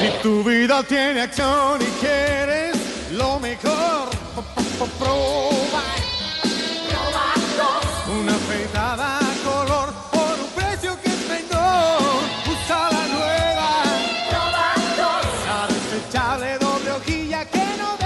Si tu vida tiene acción y quieres lo mejor, proba. Una afeitada color por un precio que es menor. Usa la nueva. Proba La desechable doble hojilla que no